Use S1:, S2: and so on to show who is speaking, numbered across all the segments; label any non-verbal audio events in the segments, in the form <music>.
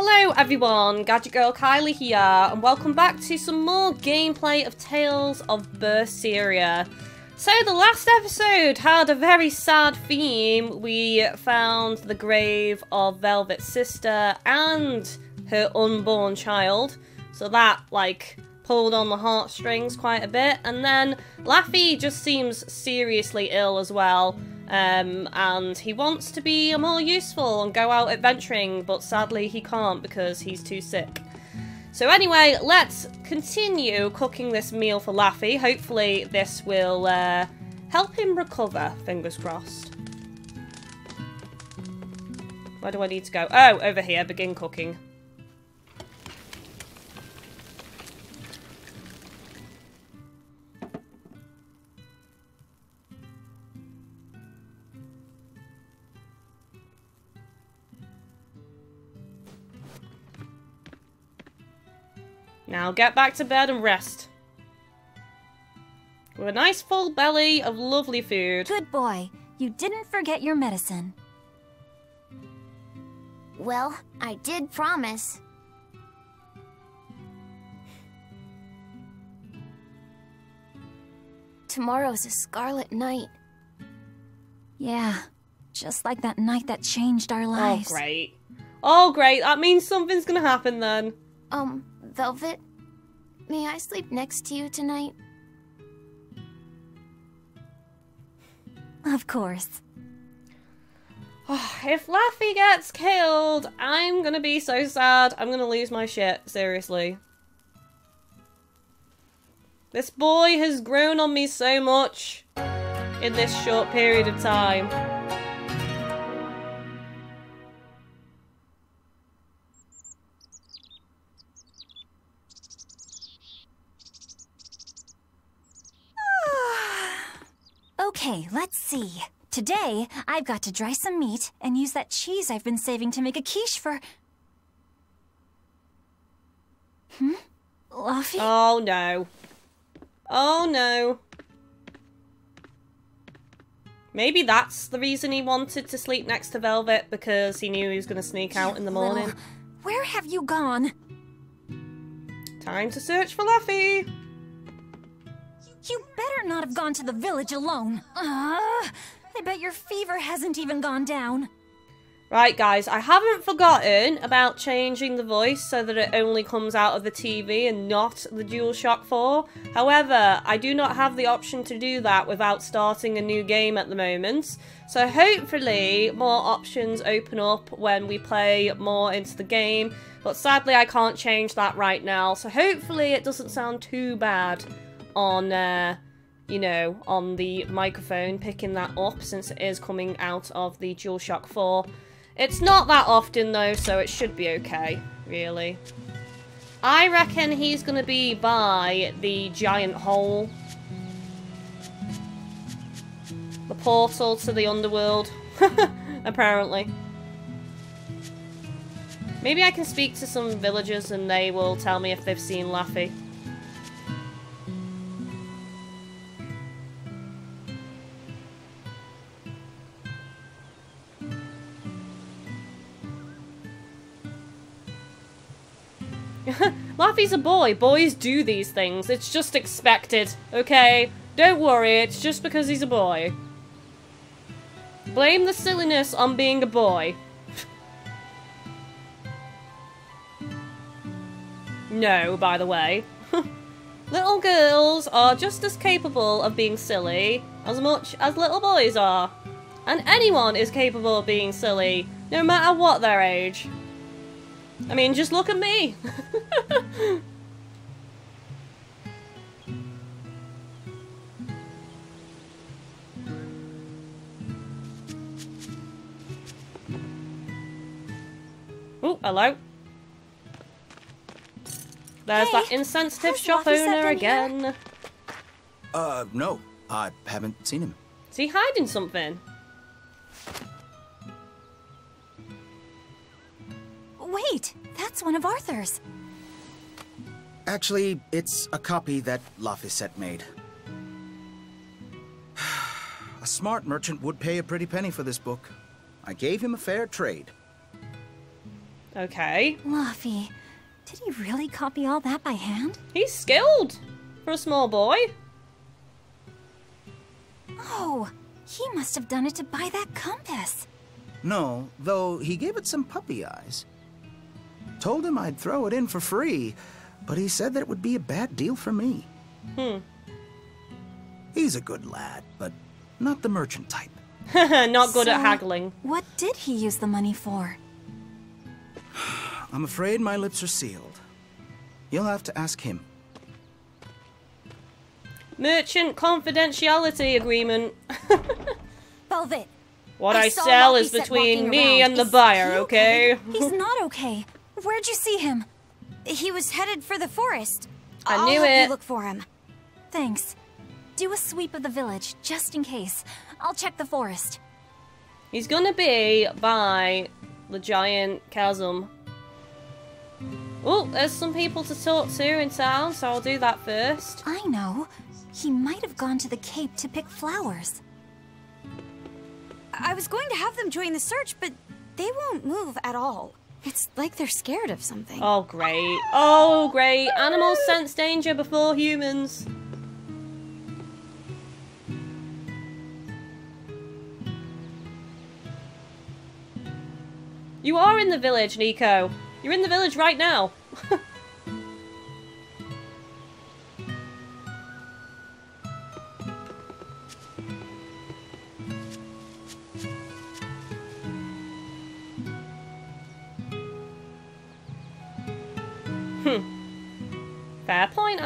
S1: Hello everyone, Gadget Girl Kylie here, and welcome back to some more gameplay of Tales of Berseria. So the last episode had a very sad theme. We found the grave of Velvet's sister and her unborn child. So that, like, pulled on the heartstrings quite a bit. And then Laffy just seems seriously ill as well. Um, and he wants to be more useful and go out adventuring, but sadly he can't because he's too sick. So anyway, let's continue cooking this meal for Laffy. Hopefully this will uh, help him recover, fingers crossed. Where do I need to go? Oh, over here, begin cooking. Now get back to bed and rest. With a nice full belly of lovely food.
S2: Good boy. You didn't forget your medicine.
S3: Well, I did promise. Tomorrow's a scarlet night.
S2: Yeah, just like that night that changed our lives.
S1: Oh, great. Oh, great. That means something's gonna happen then.
S3: Um, Velvet, may I sleep next to you tonight?
S2: Of course. <sighs>
S1: If Laffy gets killed, I'm gonna be so sad. I'm gonna lose my shit, seriously. This boy has grown on me so much in this short period of time.
S2: Okay, let's see. Today, I've got to dry some meat and use that cheese I've been saving to make a quiche for... Hmm? Luffy?
S1: Oh no. Oh no. Maybe that's the reason he wanted to sleep next to Velvet, because he knew he was going to sneak out in the morning.
S2: Little- Where have you gone?
S1: Time to search for Laffy.
S2: You better not have gone to the village alone. Uh, I bet your fever hasn't even gone down.
S1: Right, guys, I haven't forgotten about changing the voice so that it only comes out of the TV and not the DualShock 4. However, I do not have the option to do that without starting a new game at the moment. So hopefully more options open up when we play more into the game. But sadly, I can't change that right now. So hopefully it doesn't sound too bad on, uh, you know, on the microphone picking that up since it is coming out of the DualShock 4. It's not that often though, so it should be okay, really. I reckon he's gonna be by the giant hole. The portal to the underworld, <laughs> apparently. Maybe I can speak to some villagers and they will tell me if they've seen Laffy. Laffy's a boy. Boys do these things. It's just expected, okay? Don't worry, it's just because he's a boy. Blame the silliness on being a boy. <laughs> no, by the way. <laughs> little girls are just as capable of being silly as much as little boys are. And anyone is capable of being silly, no matter what their age. I mean, just look at me. <laughs> oh, hello. There's that insensitive shop owner
S2: them here?
S1: again.
S4: Uh, no. I haven't seen him.
S1: Is he hiding something?
S2: Wait, that's one of Arthur's.
S4: Actually, it's a copy that Laphicet made. <sighs> a smart merchant would pay a pretty penny for this book. I gave him a fair trade.
S1: Okay.
S2: Luffy, did he really copy all that by hand?
S1: He's skilled for a small boy.
S2: Oh, he must have done it to buy that compass.
S4: No, though he gave it some puppy eyes. Told him I'd throw it in for free, but he said that it would be a bad deal for me.
S1: Hmm.
S4: He's a good lad, but not the merchant type. <laughs>
S1: Not good at haggling.
S2: What did he use the money for? <sighs>
S4: I'm afraid my lips are sealed. You'll have to ask him.
S1: Merchant confidentiality agreement. <laughs>
S2: Velvet.
S1: what I,
S2: saw
S1: sell is between me
S2: around.
S1: and the buyer,
S2: he
S1: okay?
S2: He's not <laughs> okay. Where'd you see him?
S5: He was headed for the forest.
S1: I
S5: I'll
S1: knew it.
S5: Look for him.
S2: Thanks. Do a sweep of the village, just in case. I'll check the forest.
S1: He's gonna be by the giant chasm. Oh, there's some people to talk to in town, so I'll do that first.
S2: I know. He might have gone to the cape to pick flowers.
S5: I was going to have them join the search, but they won't move at all. It's like they're scared of something.
S1: Oh, great. Oh, great. Animals sense danger before humans. You are in the village, Niko. You're in the village right now. <laughs>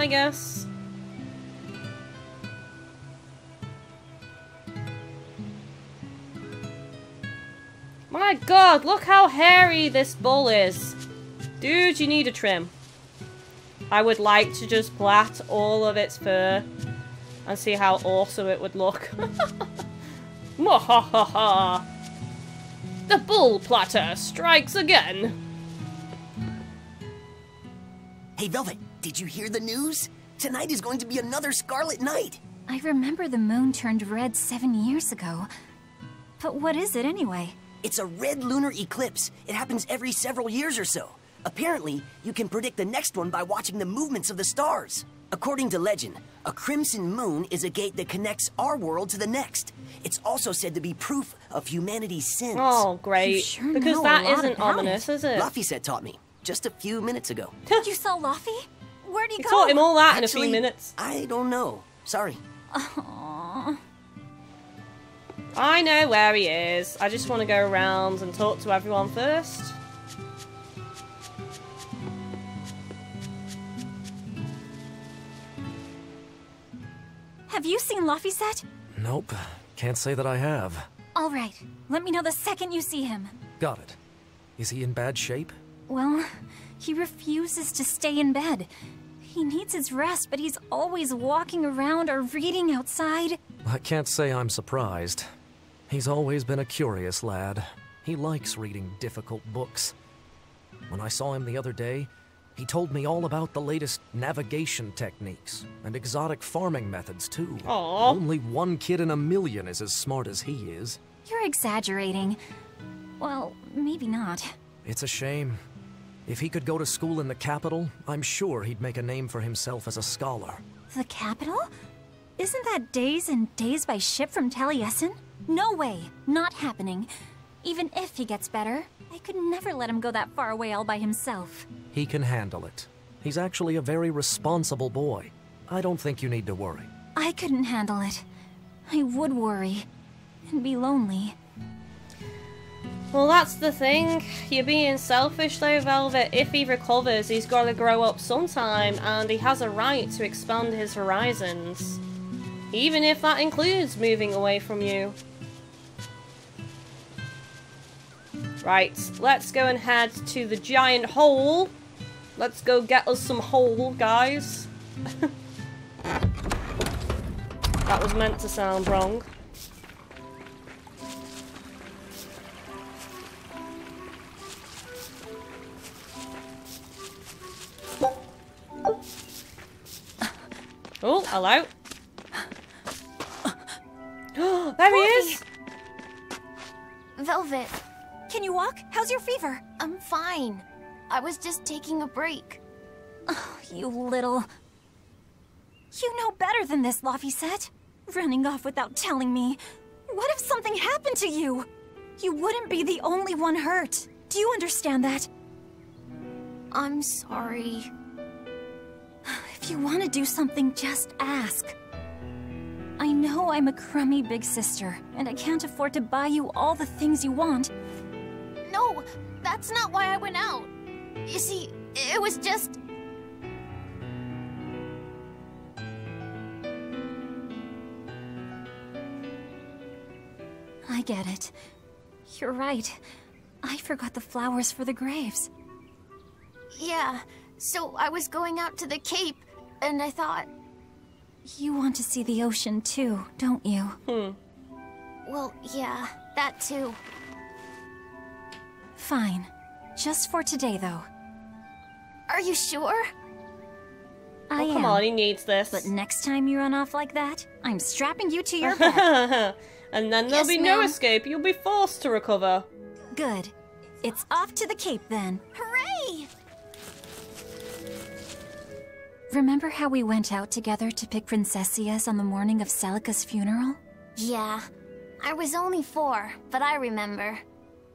S1: I guess. My god, look how hairy this bull is. Dude, you need a trim. I would like to just plait all of its fur and see how awesome it would look. <laughs> Mwahaha! The bull platter strikes again.
S6: Hey, Velvet, did you hear the news? Tonight is going to be another Scarlet Night.
S2: I remember the moon turned red seven years ago. But what is it anyway?
S6: It's a red lunar eclipse. It happens every several years or so. Apparently, you can predict the next one by watching the movements of the stars. According to legend, a crimson moon is a gate that connects our world to the next. It's also said to be proof of humanity's sins.
S1: Oh, great.
S2: sure
S1: because
S2: know a
S1: that
S2: lot
S1: isn't ominous, is it?
S6: Luffy said taught me just a few minutes ago.
S2: you saw Luffy? Where'd he
S1: He
S2: go?
S1: taught him all that in a few minutes.
S6: I don't know. Sorry. Aww.
S1: I know where he is. I just want to go around and talk to everyone first.
S2: Have you seen Luffy set?
S7: Nope. Can't say that I have.
S2: All right. Let me know the second you see him.
S7: Got it. Is he in bad shape?
S2: Well, he refuses to stay in bed. He needs his rest, but he's always walking around or reading outside.
S7: I can't say I'm surprised. He's always been a curious lad. He likes reading difficult books. When I saw him the other day, he told me all about the latest navigation techniques and exotic farming methods, too.
S1: Aw.
S7: Only one kid in a million is as smart as he is.
S2: You're exaggerating. Well, maybe not.
S7: It's a shame. If he could go to school in the capital, I'm sure he'd make a name for himself as a scholar.
S2: The capital? Isn't that days and days by ship from Taliesin? No way. Not happening. Even if he gets better, I could never let him go that far away all by himself.
S7: He can handle it. He's actually a very responsible boy. I don't think you need to worry.
S2: I couldn't handle it. I would worry. And be lonely.
S1: Well, that's the thing. You're being selfish though, Velvet. If he recovers, he's got to grow up sometime, and he has a right to expand his horizons. Even if that includes moving away from you. Right, let's go and head to the giant hole. Let's go get us some hole, guys. <laughs> that was meant to sound wrong. Oh, hello. <gasps> there he is.
S3: Velvet,
S2: Can you walk? How's your fever?
S3: I'm fine. I was just taking a break.
S2: Oh, you little... You know better than this, Laphicet. Running off without telling me. What if something happened to you? You wouldn't be the only one hurt. Do you understand that?
S3: I'm sorry.
S2: If you want to do something, just ask. I know I'm a crummy big sister, and I can't afford to buy you all the things you want.
S3: No, that's not why I went out. You see, it was just.
S2: I get it. You're right. I forgot the flowers for the graves.
S3: Yeah, so I was going out to the Cape, and I thought,
S2: You want to see the ocean too, don't you? Hmm.
S3: Well, yeah, that too.
S2: Fine. Just for today, though.
S3: Are you sure?
S2: I
S1: Oh,
S2: am.
S1: come on, he needs this.
S2: But next time you run off like that, I'm strapping you to your <laughs> bed.
S1: and then there'll
S3: Yes,
S1: be no escape. You'll be forced to recover.
S2: Good. It's off to the Cape then.
S3: Hooray!
S2: Remember how we went out together to pick princessias on the morning of Celica's funeral?
S3: Yeah, I was only four, but I remember.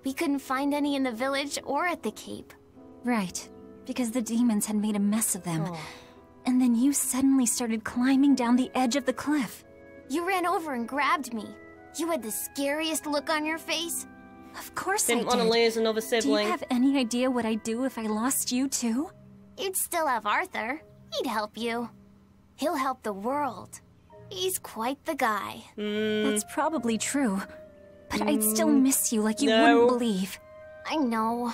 S3: We couldn't find any in the village or at the Cape.
S2: Right. Because the demons had made a mess of them. Oh. And then you suddenly started climbing down the edge of the cliff.
S3: You ran over and grabbed me. You had the scariest look on your face.
S2: Of course
S1: Didn't
S2: I
S1: want to
S2: did.
S1: lose another
S2: Do you have any idea what I'd do if I lost you too?
S3: You'd still have Arthur. He'd help you. He'll help the world. He's quite the guy. Hmm.
S2: That's probably true. But I'd still hmm. miss you like you
S1: No.
S2: wouldn't believe.
S3: I know.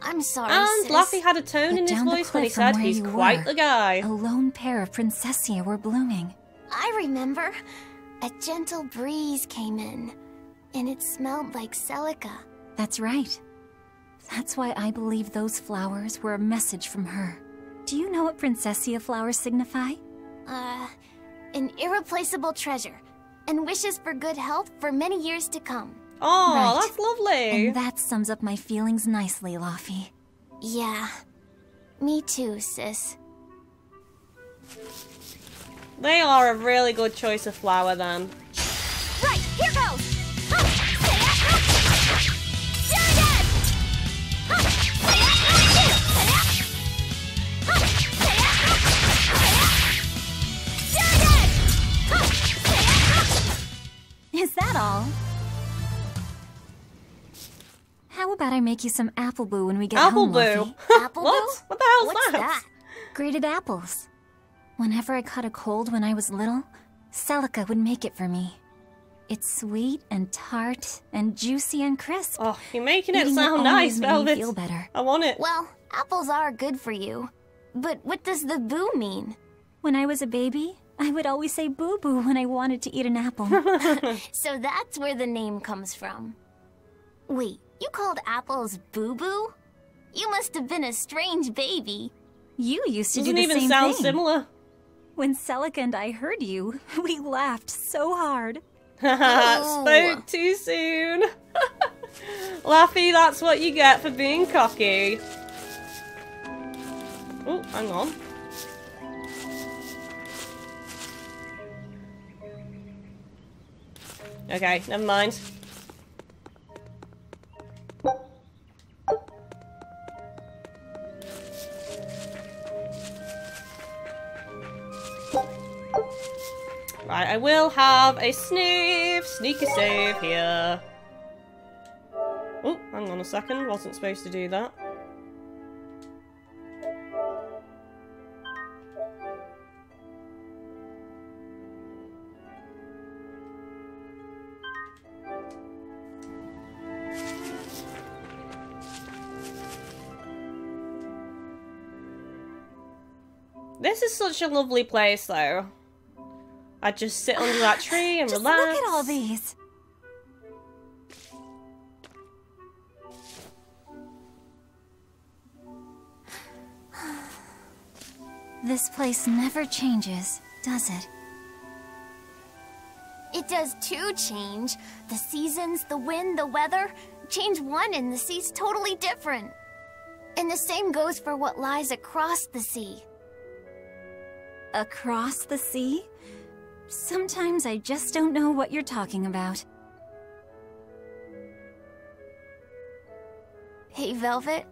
S3: I'm sorry,
S1: And
S3: sis.
S1: Laffy had a tone
S2: But
S1: in his voice when he said he's quite
S2: were,
S1: the guy.
S2: A lone pair of princessia were blooming.
S3: I remember. A gentle breeze came in, and it smelled like Celica.
S2: That's right. That's why I believe those flowers were a message from her. Do you know what princessia flowers signify?
S3: Uh, an irreplaceable treasure, and wishes for good health for many years to come.
S1: Oh,
S2: Right.
S1: that's lovely.
S2: And that sums up my feelings nicely, Laffy.
S3: Yeah. Me too, sis.
S1: They are a really good choice of flower then.
S2: I make you some apple boo when we get
S1: Apple
S2: home,
S1: boo. <laughs>
S3: Apple
S1: what?
S3: boo?
S1: What the hell's
S3: What's
S1: that?
S3: that?
S2: Grated apples. Whenever I caught a cold when I was little, Celica would make it for me. It's sweet and tart and juicy and crisp.
S1: Oh, you're making it
S2: Eating
S1: sound
S2: always
S1: nice, Velvet.
S2: feel better.
S1: I want it.
S3: Well, apples are good for you. But what does the boo mean?
S2: When I was a baby, I would always say boo boo when I wanted to eat an apple. <laughs> <laughs>
S3: So that's where the name comes from. Wait, you called apples boo boo? You must have been a strange baby.
S2: you used to
S1: Doesn't
S2: do the
S1: even sound similar.
S2: When Celica and I heard you, <laughs> we laughed so hard. <laughs>
S1: Spoke oh. too soon. <laughs> Laffy, that's what you get for being cocky. Oh, hang on. Okay, never mind. I will have a sniff, sneaky save here. Oh, hang on a second, wasn't supposed to do that. This is such a lovely place, though. I'd just sit under that <sighs> tree and
S2: Just
S1: relax.
S2: look at all these. <sighs> This place never changes, does it?
S3: It does too change. The seasons, the wind, the weather. Change one and the sea's totally different. And the same goes for what lies across the sea.
S2: Across the sea? Sometimes I just don't know what you're talking about.
S3: Hey, Velvet.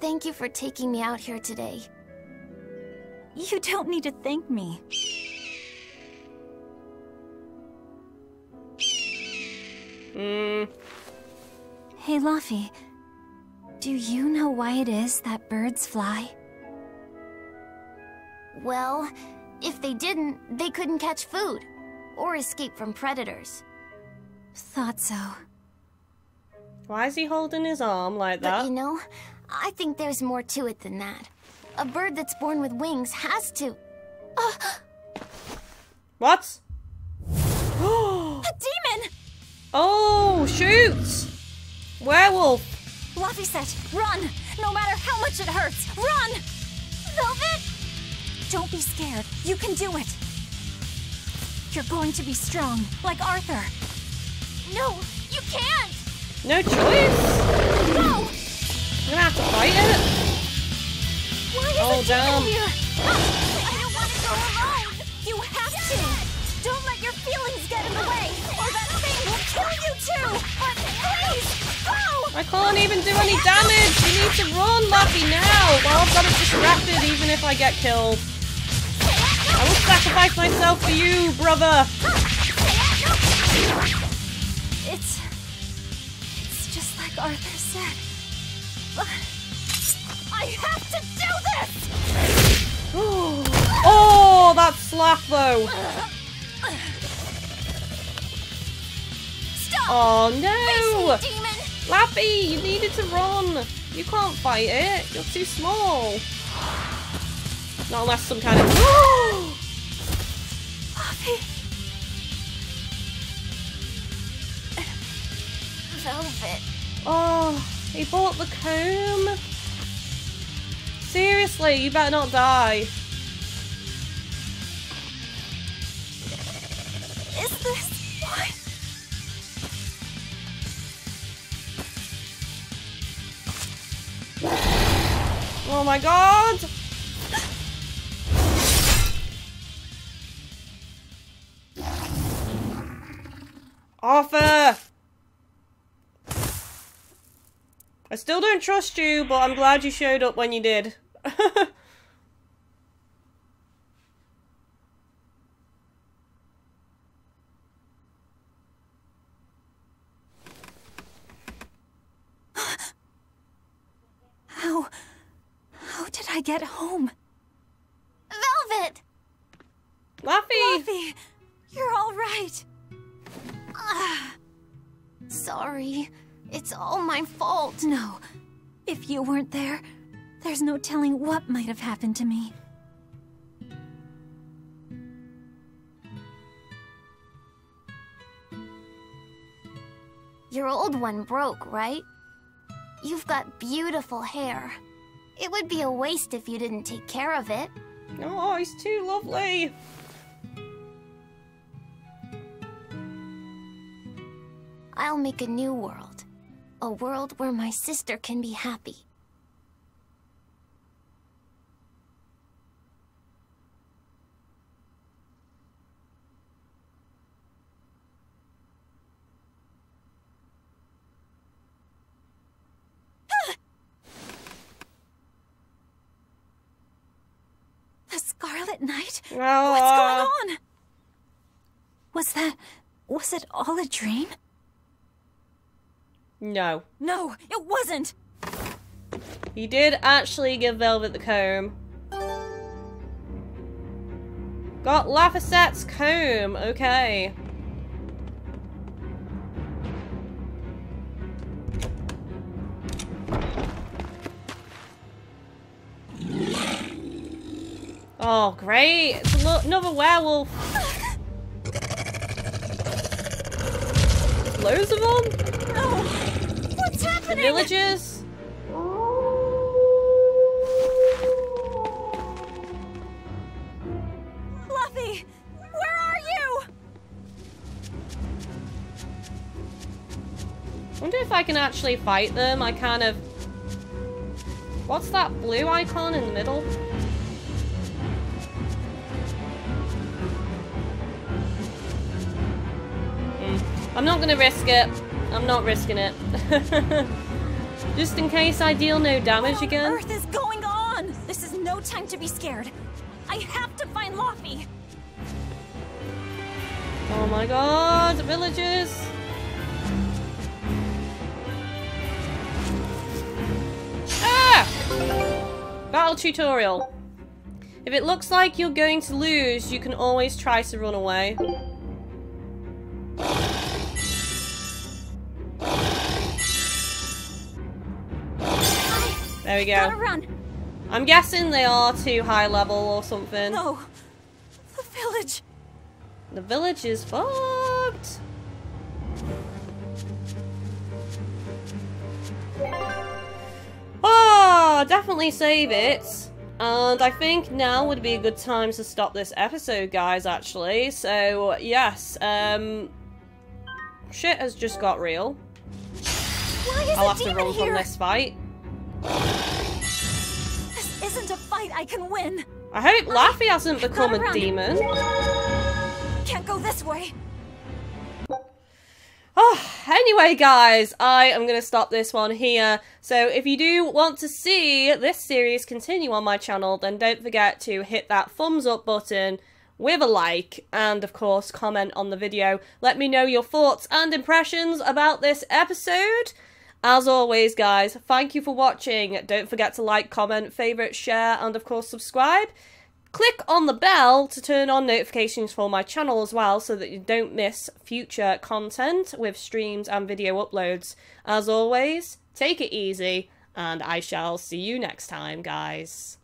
S3: Thank you for taking me out here today.
S2: You don't need to thank me.
S1: Hmm.
S2: Hey, Luffy. Do you know why it is that birds fly?
S3: Well, if they didn't, they couldn't catch food or escape from predators.
S2: Thought so.
S1: Why is he holding his arm like
S3: But
S1: that?
S3: you know, I think there's more to it than that. A bird that's born with wings has to. <gasps>
S1: What? <gasps>
S2: A demon!
S1: Oh, shoot! Werewolf!
S2: Said, run! No matter how much it hurts, run! Velvet! Don't be scared. You can do it. You're going to be strong, like Arthur.
S3: No, you can't!
S1: No choice!
S2: Go!
S1: I'm gonna have to fight it.
S2: Why is
S1: Oh,
S2: it
S1: damn.
S2: here? I don't want to go alone. You have to. Don't let your feelings get in the way, or that thing will kill you too. But please, go!
S1: I can't even do any damage! You need to run, Luffy, now! Well, I've got it distracted even if I get killed. Sacrifice myself for you, brother!
S2: It's. It's just like Arthur said. But I have to do this! <gasps>
S1: Oh, that slap, though!
S2: Stop!
S1: Oh,
S2: Face
S1: no!
S2: me, demon!
S1: Lappy, you needed to run! You can't fight it. You're too small. Not unless some kind of... <gasps> <gasps> <laughs>
S3: Velvet.
S1: Oh, he bought the comb? Seriously, you better not die.
S2: Is this what?
S1: Oh my god! Arthur! I still don't trust you, but I'm glad you showed up when you did. <gasps>
S2: How. How did I get home?
S3: It's all my fault.
S2: No. If you weren't there, there's no telling what might have happened to me.
S3: Your old one broke, right? You've got beautiful hair. It would be a waste if you didn't take care of it.
S1: Oh, he's too lovely.
S3: I'll make a new world. A world where my sister can be happy. <sighs>
S2: The Scarlet Night?
S1: Oh,
S2: What's uh, going on? Was that. Was it all a dream?
S1: No.
S2: No, it wasn't!
S1: He did actually give Velvet the comb. Got Laphicet's comb. Okay. Oh, great. It's another werewolf. <laughs> Loads of them?
S2: No! What's
S1: The
S2: happening?
S1: villagers?
S2: Fluffy! Where are you?
S1: wonder if I can actually fight them. I kind of What's that blue icon in the middle? Hmm. I'm not gonna risk it. I'm not risking it. <laughs> Just in case I deal no damage
S2: What on
S1: again.
S2: earth is going on? This is no time to be scared. I have to find Laufey.
S1: Oh my god, villagers! Ah! Battle tutorial. If it looks like you're going to lose, you can always try to run away. There we
S2: Gotta
S1: go.
S2: run.
S1: I'm guessing they are too high level or something.
S2: No. The village.
S1: The village is fucked. Oh, definitely save it. And I think now would be a good time to stop this episode, guys, actually. So, yes, um... Shit has just got real. I'll have to run from this fight.
S2: I can win.
S1: I hope Laffy hasn't become a
S2: run.
S1: demon.
S2: Can't go this way.
S1: Oh, anyway, guys, I am going to stop this one here. So if you do want to see this series continue on my channel, then don't forget to hit that thumbs up button with a like and, of course, comment on the video. Let me know your thoughts and impressions about this episode. As always, guys, thank you for watching. Don't forget to like, comment, favourite, share, and, of course, subscribe. Click on the bell to turn on notifications for my channel as well so that you don't miss future content with streams and video uploads. As always, take it easy and I shall see you next time, guys.